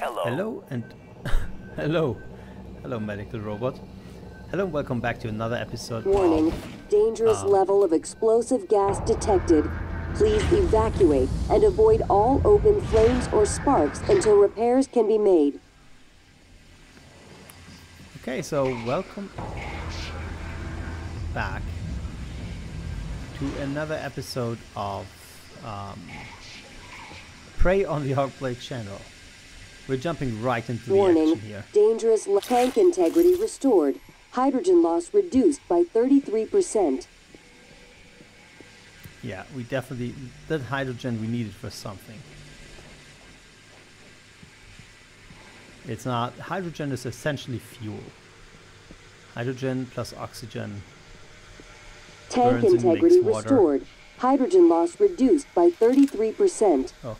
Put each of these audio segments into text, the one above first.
Hello. Hello and hello. Hello, medical robot. Hello and welcome back to another episode Warning. of Dangerous um, level of explosive gas detected. Please evacuate and avoid all open flames or sparks until repairs can be made. Okay, so welcome back to another episode of um, Prey on the Arcblade channel. We're jumping right into the Warning. action here. Dangerous tank integrity restored. Hydrogen loss reduced by 33%. Yeah, we definitely that hydrogen we needed for something. It's not hydrogen is essentially fuel. Hydrogen plus oxygen. Tank integrity restored. Hydrogen loss reduced by 33%. Oh,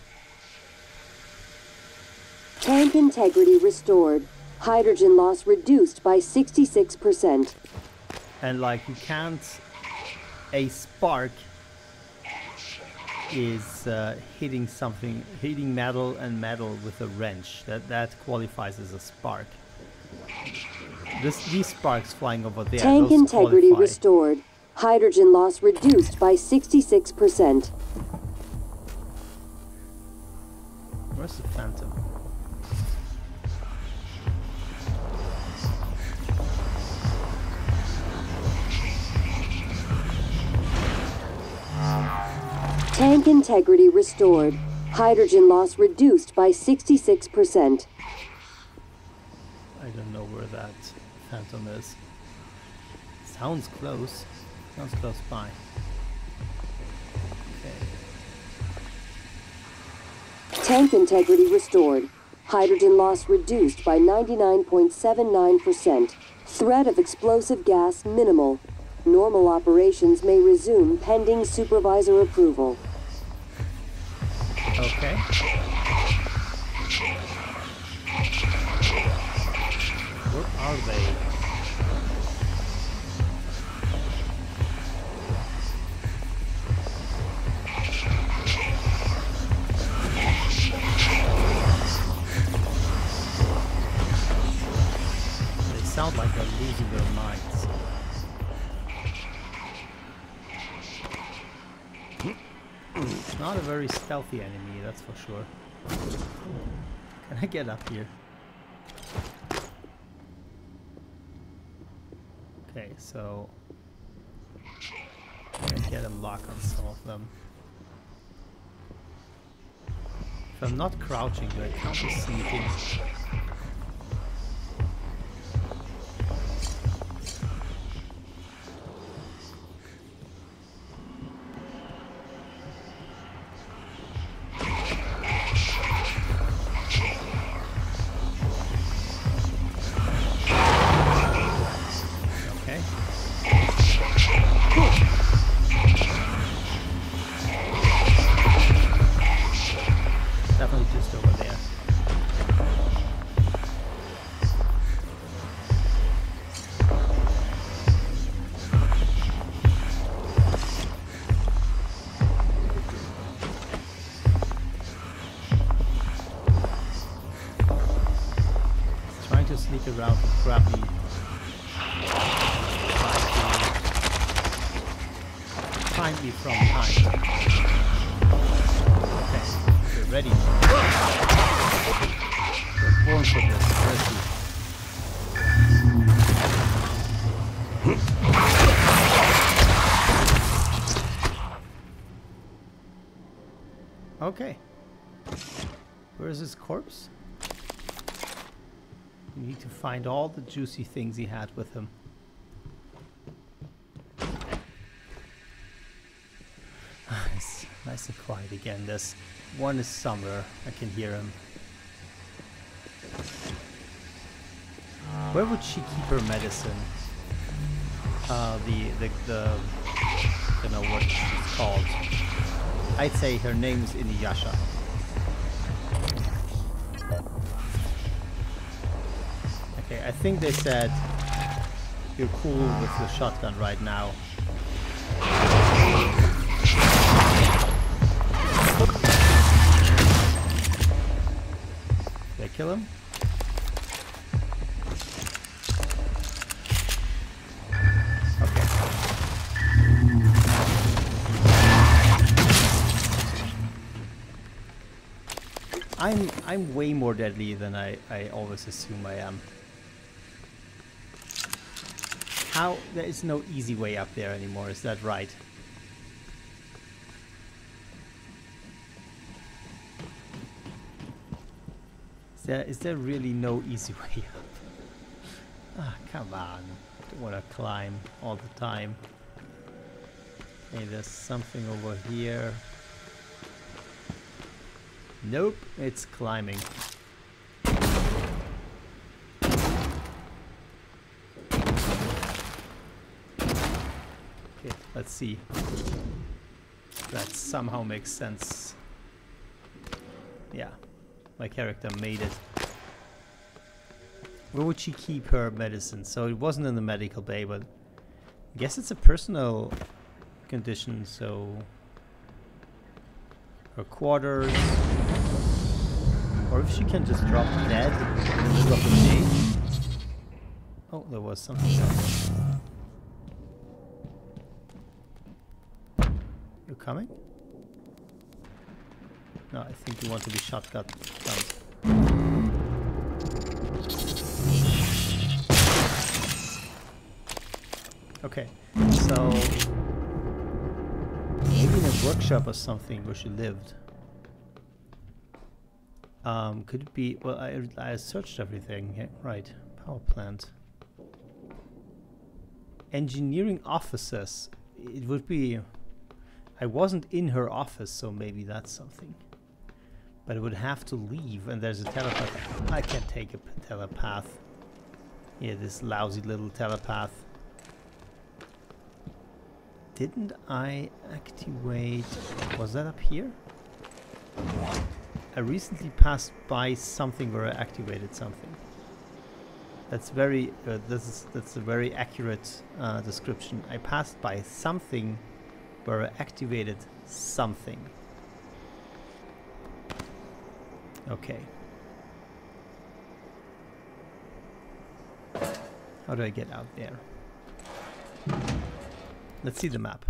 Tank integrity restored. Hydrogen loss reduced by 66%. and like you can't. A spark is uh, hitting something, hitting metal and metal with a wrench. That that qualifies as a spark. This, these sparks flying over there. Tank integrity qualify. restored. Hydrogen loss reduced by 66%. Where's the phantom? Integrity restored. Hydrogen loss reduced by 66%. I don't know where that phantom is. Sounds close. Sounds close by. Okay. Tank integrity restored. Hydrogen loss reduced by 99.79%. Threat of explosive gas minimal. Normal operations may resume pending supervisor approval. Okay. Where are they? They sound like they're losing their minds. Not a very stealthy enemy, that's for sure. Can I get up here? Okay, so I get a lock on some of them. If I'm not crouching, do I count as sneaking? Ready. Okay. Where is his corpse? We need to find all the juicy things he had with him. It's nice and quiet again. This one is somewhere. I can hear him. Where would she keep her medicine? Uh, the the the. I don't know what she's called. I'd say her name's Inuyasha. Okay, I think they said you're cool with the shotgun right now. Kill him? I'm I'm way more deadly than I, I always assume I am. How there is no easy way up there anymore, is that right? Is there is there really no easy way up? Ah, come on. I Don't wanna climb all the time. Hey, there's something over here. Nope, it's climbing. Okay, let's see. That somehow makes sense. Yeah, my character made it. Where would she keep her medicine? So it wasn't in the medical bay, but I guess it's a personal condition, so her quarters. Or if she can just drop dead in the middle of the day. Oh, there was something else. You coming? No, I think you want to be shotgun. Okay, so maybe in a workshop or something where she lived. Um, could it be? Well, I I searched everything. Yeah, right, power plant. Engineering offices. It would be. I wasn't in her office, so maybe that's something. But it would have to leave, and there's a telepath. I can't take a telepath. Yeah, this lousy little telepath. Didn't I activate... Was that up here? I recently passed by something where I activated something. That's very, uh, this is, that's a very accurate uh, description. I passed by something where I activated something. Okay. How do I get out there? Let's see the map.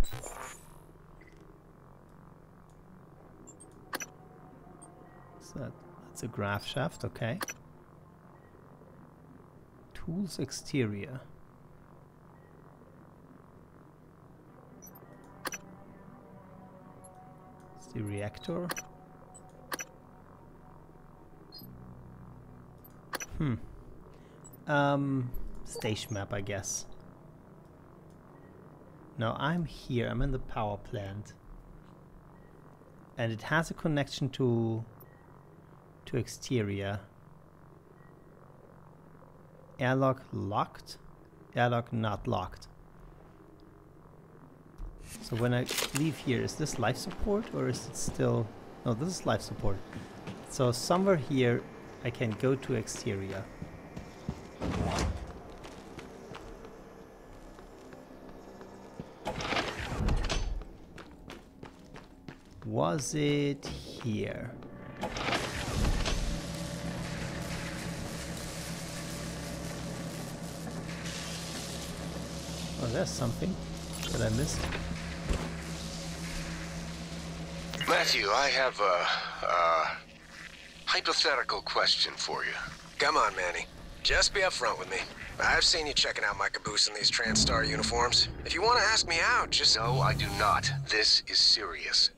So that's a graph shaft, okay. Talos exterior. It's the reactor. Hmm. Um, station map, I guess. Now I'm here, I'm in the power plant. And it has a connection to to exterior. Airlock locked? Airlock not locked. So when I leave here, is this life support or is it still... No, this is life support. So somewhere here I can go to exterior. Was it here? Oh, there's something that I missed. Matthew, I have a, a hypothetical question for you. Come on, Manny. Just be upfront with me. I've seen you checking out my caboose in these TranStar uniforms. If you want to ask me out, just... No, I do not. This is serious.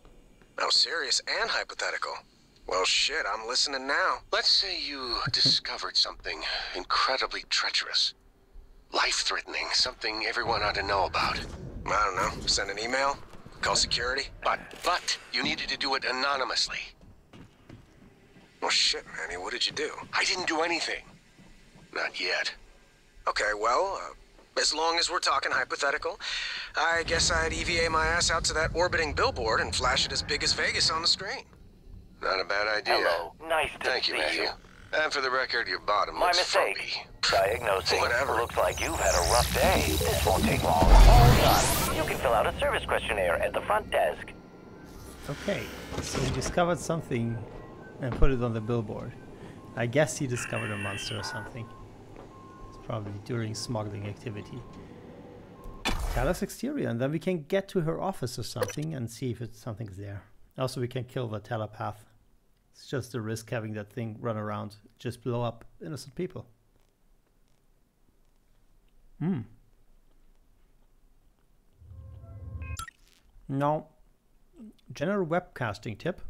Oh, serious and hypothetical. Well, shit, I'm listening now. Let's say you discovered something incredibly treacherous. Life-threatening, something everyone ought to know about. I don't know. Send an email? Call security? But, but, you needed to do it anonymously. Well, shit, Manny, what did you do? I didn't do anything. Not yet. Okay, well, uh, as long as we're talking hypothetical, I guess I'd EVA my ass out to that orbiting billboard and flash it as big as Vegas on the screen. Not a bad idea. Hello, nice to Thank you, see Matthew. you. And for the record, your bottom My looks mistake. frumpy. Diagnosing. Whatever. Looks like you've had a rough day. This won't take long. Hold on. You can fill out a service questionnaire at the front desk. Okay, so we discovered something and put it on the billboard. I guess he discovered a monster or something. It's probably during smuggling activity. Talos exterior, and then we can get to her office or something and see if it's something's there. Also, we can kill the telepath. It's just a risk having that thing run around, just blow up innocent people. Hmm. Now, general webcasting tip.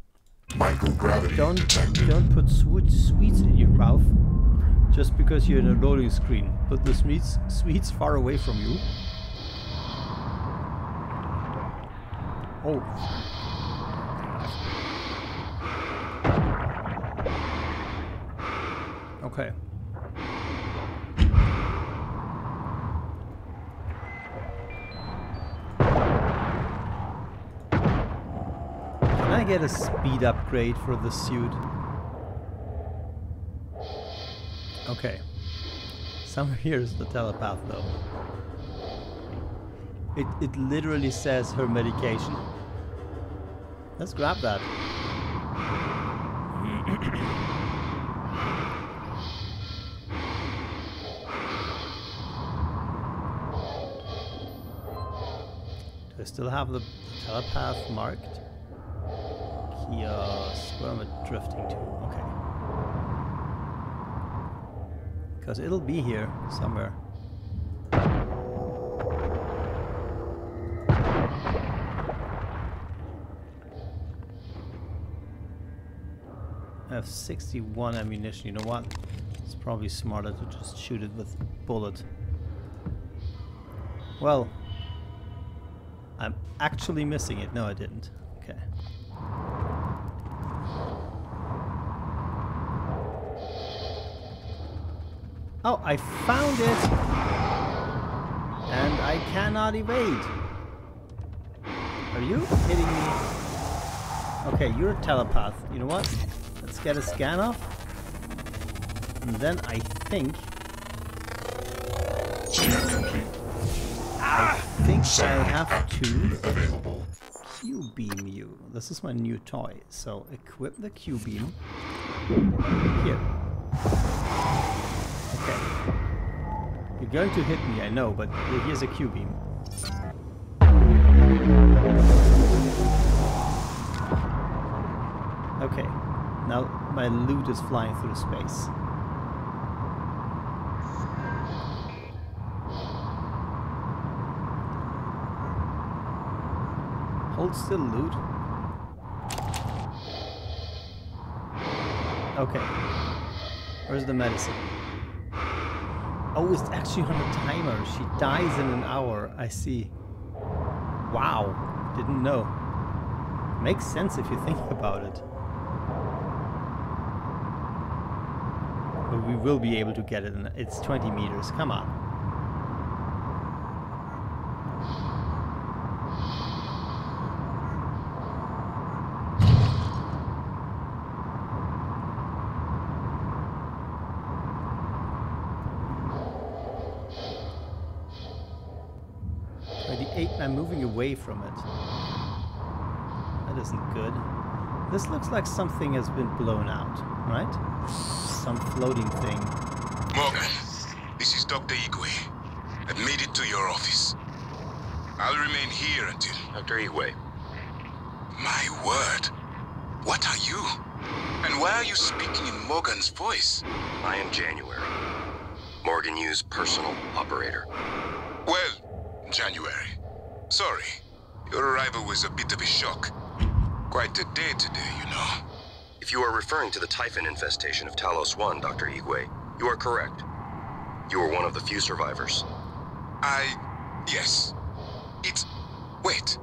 Microgravity Don't detected. don't put sweet sweets in your mouth just because you're in a loading screen. Put the sweets sweets far away from you. Oh. Okay. I get a speed upgrade for the suit? Okay. Somewhere here is the telepath though. It, it literally says her medication. Let's grab that. Do I still have the telepath marked? Kiosk. Where am I drifting to? Okay. Because it'll be here somewhere. I have 61 ammunition. You know what? It's probably smarter to just shoot it with bullet. Well, I'm actually missing it. No, I didn't. Oh, I found it! And I cannot evade. Are you kidding me? Okay, you're a telepath. You know what? Let's get a scan off. And then I think... I think I have to Q-beam you. This is my new toy. So equip the Q-beam. Here. Okay. You're going to hit me, I know, but here's a Q-beam. Okay. Now my loot is flying through space. Hold still, loot. Okay. Where's the medicine? Oh, it's actually on a timer. She dies in an hour. I see. Wow. Didn't know. Makes sense if you think about it. But we will be able to get it. In, it's 20 meters. Come on. Twenty-eight. I'm moving away from it. That isn't good. This looks like something has been blown out, right? Some floating thing. Morgan, this is Dr. Igwe. I've made it to your office. I'll remain here until... Dr. Igwe, My word. What are you? And why are you speaking in Morgan's voice? I am January. Morgan Yu's personal operator. Well, January. Sorry. Your arrival was a bit of a shock. Quite a day today, you know. If you are referring to the Typhon infestation of Talos 1, Dr. Igwe, you are correct. You were one of the few survivors. I... yes. It's... wait.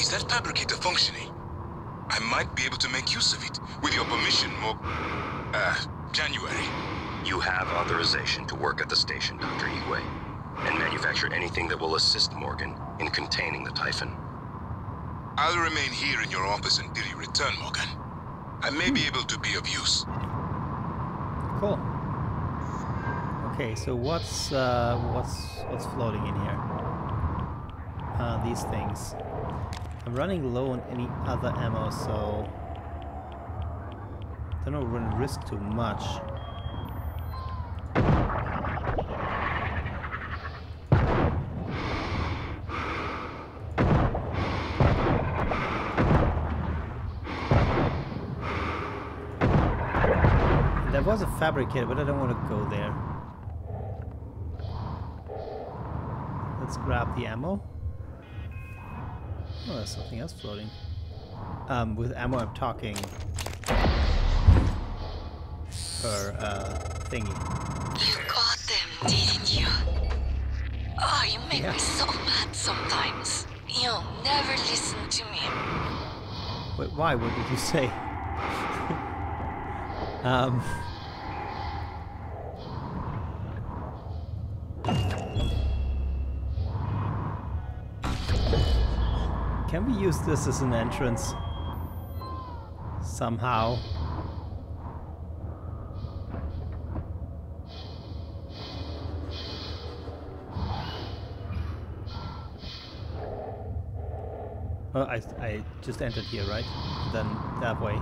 Is that fabricator functioning? I might be able to make use of it, with your permission, Mor... Uh, January. You have authorization to work at the station, Dr. Igwe, and manufacture anything that will assist Morgan in containing the Typhon. I'll remain here in your office until you return, Morgan. I may be able to be of use. Cool. Okay, so what's uh, what's what's floating in here? Uh, these things. I'm running low on any other ammo, so Don't want to risk too much. Was a fabricator, but I don't want to go there. Let's grab the ammo. Oh, there's something else floating. Um, with ammo, I'm talking her uh, thingy. You got them, didn't you? Oh, you make Yeah. me so mad sometimes. You'll never listen to me. Wait, why? What did you say? um. Can we use this as an entrance? Somehow. Oh, I, I just entered here, right? Then that way.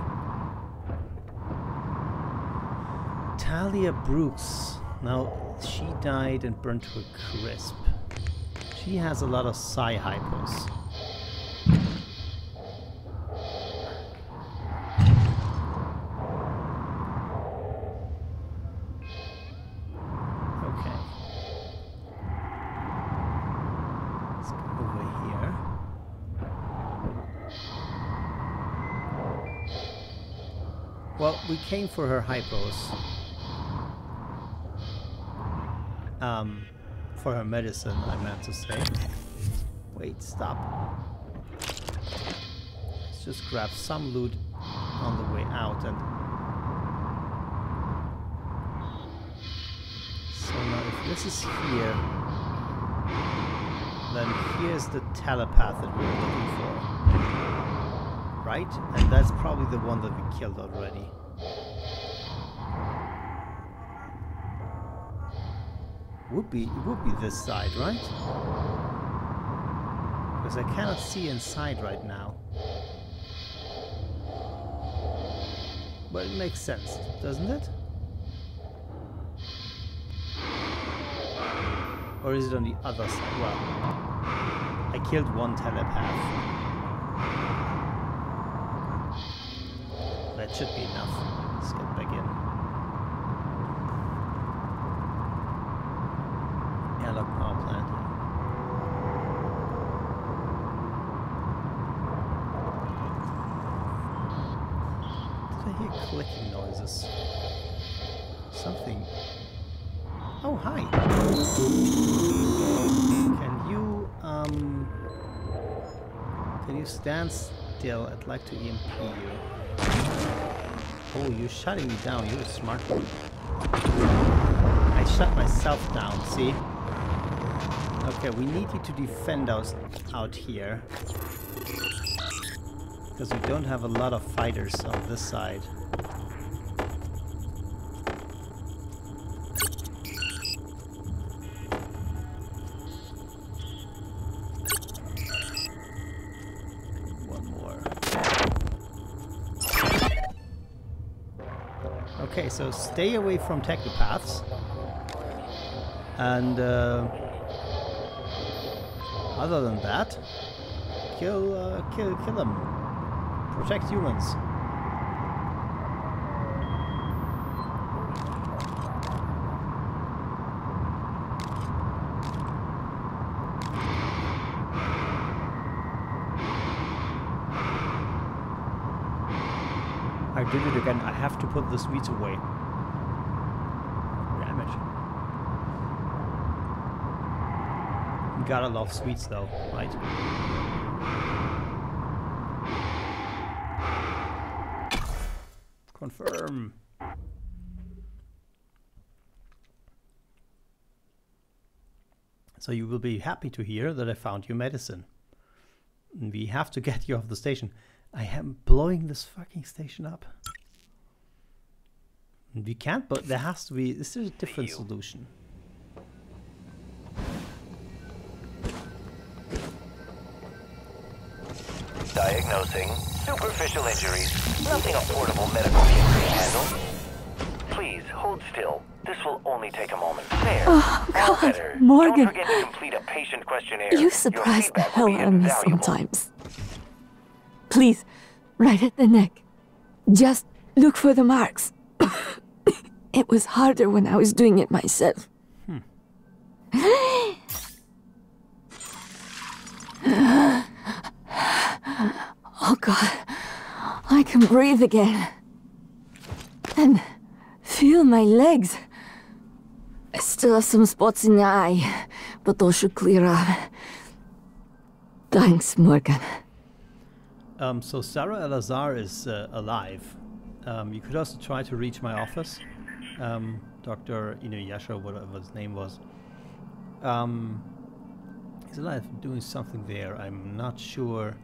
Talia Brooks. Now, she died and burnt to a crisp. She has a lot of psi hypos. Okay. Let's go over here. Well, we came for her hypos. Um, for her medicine, I meant to say. Wait, stop. Let's just grab some loot on the way out and... So now if this is here, then here's the telepath that we're looking for right? And that's probably the one that we killed already. Would be it would be this side, right? Because I cannot see inside right now. But it makes sense, doesn't it? Or is it on the other side? Well, I killed one telepath. That should be enough. Let's get back in. Airlock power plant. Did I hear clicking noises? Something. Oh, hi. Can you, um... Can you stand still? I'd like to EMP you. Oh, you're shutting me down. You're a smart one. I shut myself down, see? Okay, we need you to defend us out here. Because we don't have a lot of fighters on this side. So stay away from technopaths. And uh, other than that, kill, uh, kill, kill them. Protect humans. I did it again. I have to put the sweets away. Damn it. You gotta love sweets though, right? Confirm. So you will be happy to hear that I found your medicine. We have to get you off the station. I am blowing this fucking station up. We can't, but there has to be. This is there a different solution? Diagnosing diagnosing superficial injuries. Nothing a portable medical kit can handle. Please hold still. This will only take a moment. There. Oh, All God, better. Morgan. Don't forget to complete a patient questionnaire. You surprise the hell out of me sometimes. Please, right at the neck. Just look for the marks. It was harder when I was doing it myself. oh god, I can breathe again. And feel my legs. I still have some spots in the eye, but those should clear up. Thanks, Morgan. Um, so Sarah Elazar is uh, alive. Um, you could also try to reach my office, um, Dr. Inuyasha, whatever his name was. Um, he's alive, doing something there. I'm not sure.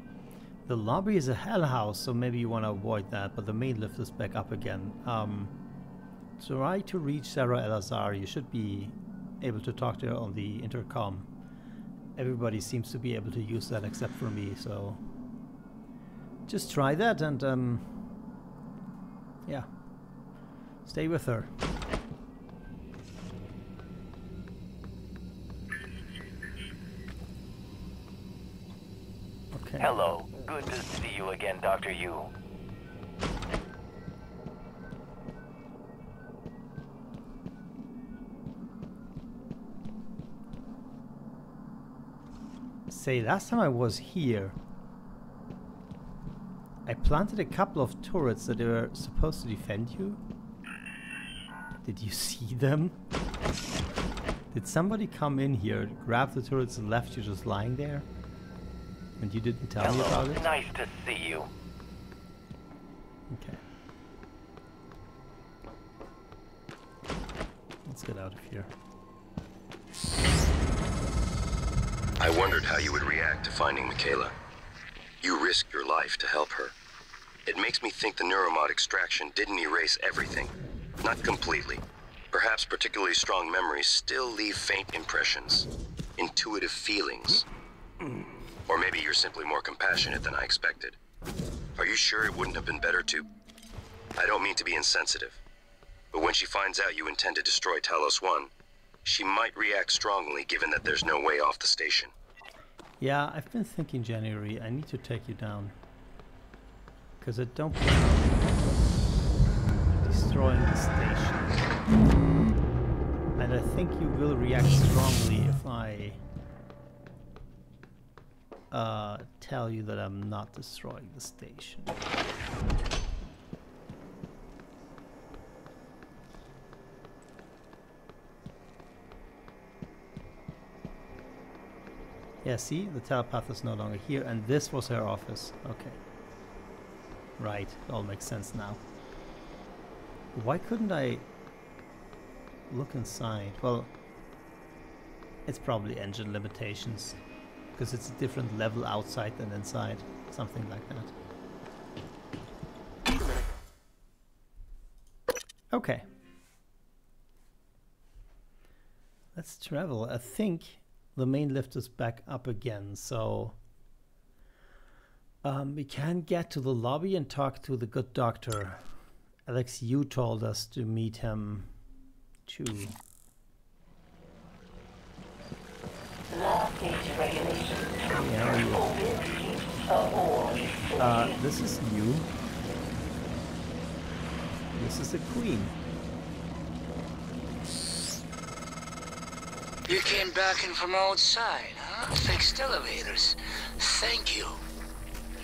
The lobby is a hell house, so maybe you want to avoid that. But the main lift is back up again. Um, try to reach Sarah Elazar. You should be able to talk to her on the intercom. Everybody seems to be able to use that except for me, so just try that and um yeah stay with her okay Hello. Good to see you again, Dr. Yu. say last time i was here i planted a couple of turrets that were supposed to defend you did you see them did somebody come in here grab the turrets and left you just lying there and you didn't tell me about it Nice to see you. Okay. Let's get out of here. I wondered how you would react to finding Mikhaila. You risked your life to help her. It makes me think the neuromod extraction didn't erase everything. Not completely. Perhaps particularly strong memories still leave faint impressions, intuitive feelings. Or maybe you're simply more compassionate than I expected. Are you sure it wouldn't have been better to... I don't mean to be insensitive, but when she finds out you intend to destroy Talos 1, she might react strongly given that there's no way off the station. Yeah, I've been thinking January, I need to take you down. Because I don't destroying the station. And I think you will react strongly if I uh, tell you that I'm not destroying the station. Yeah, see, the telepath is no longer here, and this was her office. Okay. Right, all makes sense now. Why couldn't I look inside? Well, it's probably engine limitations, because it's a different level outside than inside, something like that. Okay. Let's travel. I think the main lift is back up again, so um, we can get to the lobby and talk to the good doctor. Alex, you told us to meet him too. Hey, how are you? Uh, this is you. This is the queen. You came back in from outside, huh? Fixed elevators. Thank you.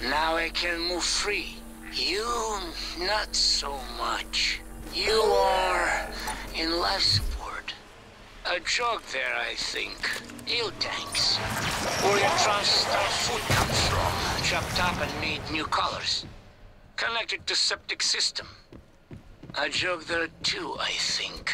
Now I can move free. You, not so much. You are in life support. A joke there, I think. Ill tanks. Where your transit food comes from. Chopped up and made new colors. Connected to septic system. A joke there too, I think.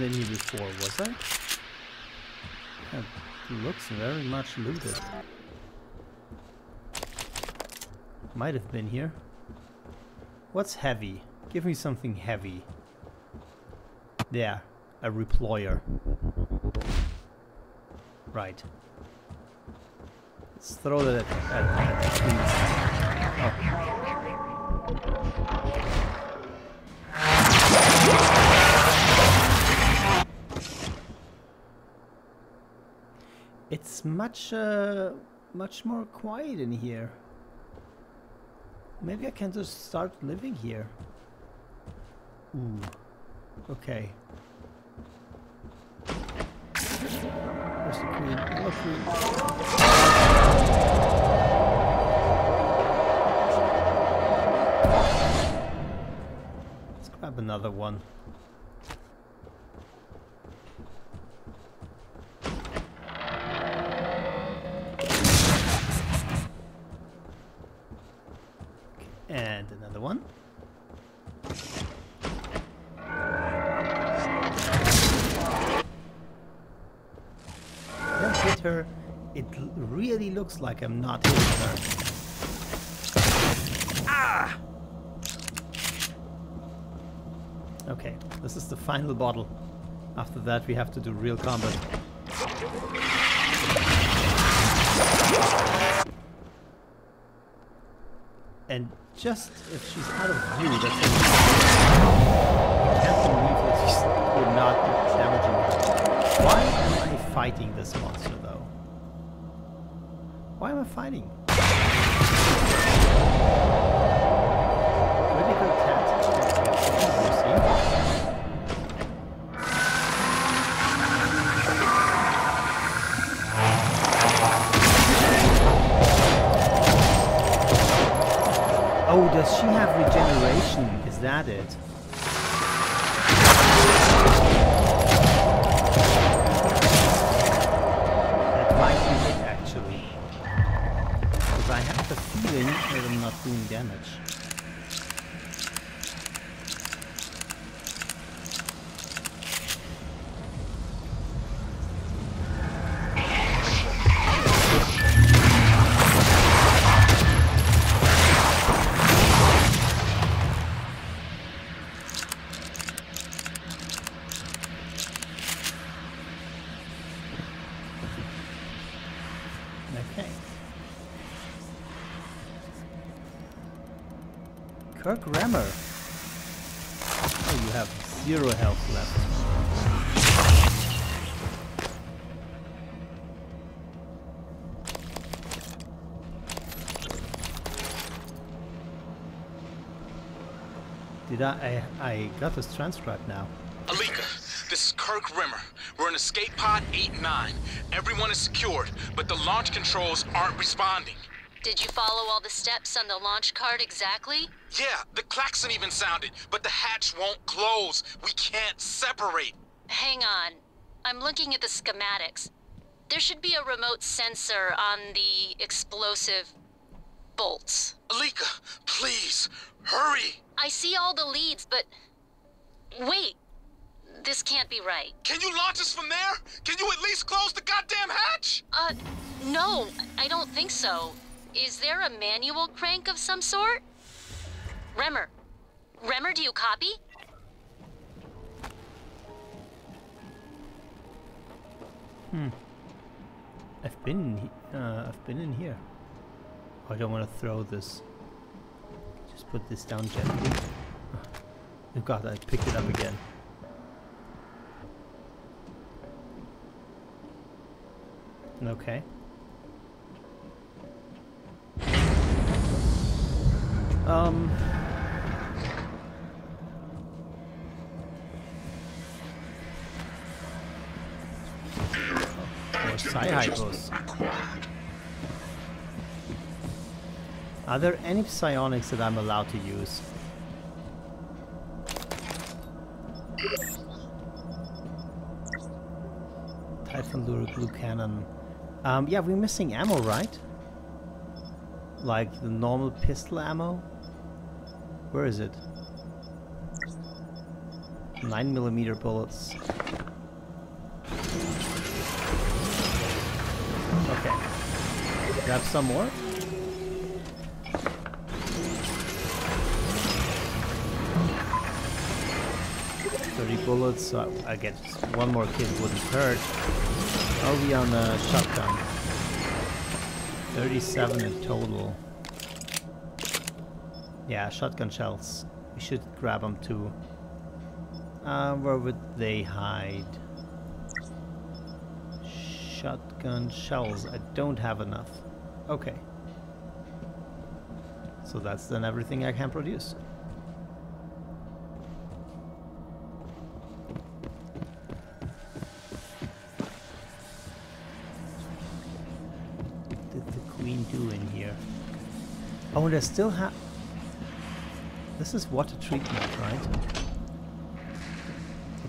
Here before, was I? It looks very much looted. Might have been here. What's heavy? Give me something heavy. There, a reployer. Right. Let's throw that at, at, at. Oh. It's much, uh, much more quiet in here. Maybe I can just start living here. Ooh. Okay. Where's the queen? Let's grab another one. Like I'm not hitting her. Ah! Okay, this is the final bottle. After that, we have to do real combat. And just if she's out of view, that's I can't believe that she's we're not damaging her. Why am I fighting this monster though? Why am I fighting? Oh, does she have regeneration? Is that it? That I'm not doing damage. Kirk Rammer. Oh, you have zero health left. Did I, I... I got this transcribed now. Alika, this is Kirk Remmer. We're in escape pod 8-9. Everyone is secured, but the launch controls aren't responding. Did you follow all the steps on the launch card exactly? Yeah, the klaxon even sounded, but the hatch won't close. We can't separate. Hang on. I'm looking at the schematics. There should be a remote sensor on the explosive bolts. Alika, please, hurry. I see all the leads, but. Wait. This can't be right. Can you launch us from there? Can you at least close the goddamn hatch? Uh, no, I don't think so. Is there a manual crank of some sort? Remmer. Remmer, do you copy? Hmm. I've been in uh, I've been in here. Oh, I don't want to throw this. Just put this down gently. Oh god, I picked it up again. Okay. Um. Are there any psionics that I'm allowed to use? Typhon Lure GLOO Cannon. Um, yeah, we're missing ammo, right? Like the normal pistol ammo? Where is it? 9 millimeter bullets. Okay. Grab some more. Thirty bullets, so I guess one more kid wouldn't hurt. I'll be on a shotgun. 37 in total. Yeah, shotgun shells. We should grab them too. Uh, where would they hide? Shotgun shells. I don't have enough. Okay. So that's then everything I can produce. Queen do in here? Oh, they still have... This is water treatment, right?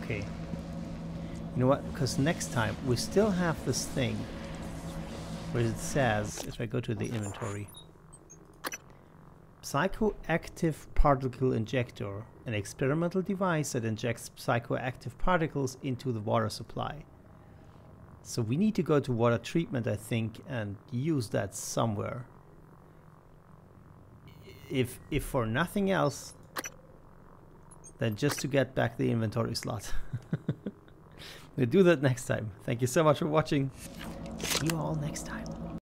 Okay. You know what? Because next time we still have this thing where it says, if I go to the inventory, psychoactive particle injector, an experimental device that injects psychoactive particles into the water supply. So we need to go to water treatment, I think, and use that somewhere. If if for nothing else, then just to get back the inventory slot. we'll do that next time. Thank you so much for watching. See you all next time.